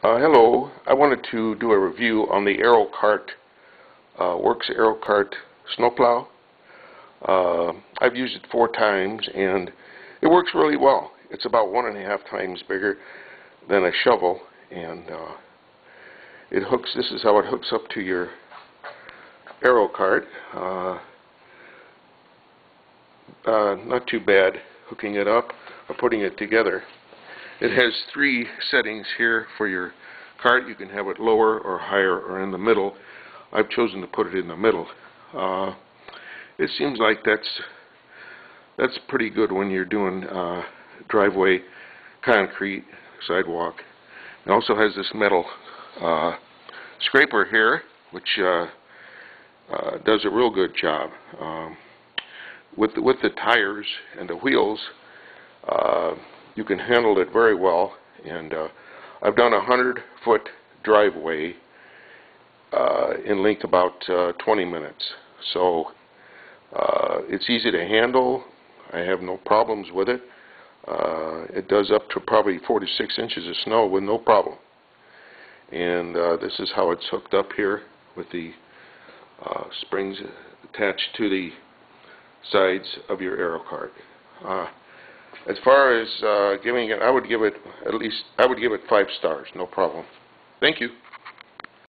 Uh, hello. I wanted to do a review on the AeroCart, uh, Worx AeroCart snowplow. Uh, I've used it four times and it works really well. It's about one and a half times bigger than a shovel and uh, it hooks, this is how it hooks up to your AeroCart. Uh, uh, not too bad hooking it up or putting it together. It has three settings here for your cart. You can have it lower or higher or in the middle. I've chosen to put it in the middle. Uh, it seems like that's that's pretty good when you're doing uh, driveway concrete sidewalk. It also has this metal uh, scraper here, which uh, uh, does a real good job. Um, with the, with the tires and the wheels, uh, you can handle it very well. And uh, I've done a hundred foot driveway uh, in length about uh, 20 minutes. So uh, it's easy to handle. I have no problems with it. Uh, it does up to probably 46 inches of snow with no problem. And uh, this is how it's hooked up here with the uh, springs attached to the sides of your AeroCart. Uh, as far as uh, giving it, I would give it at least, I would give it five stars, no problem. Thank you.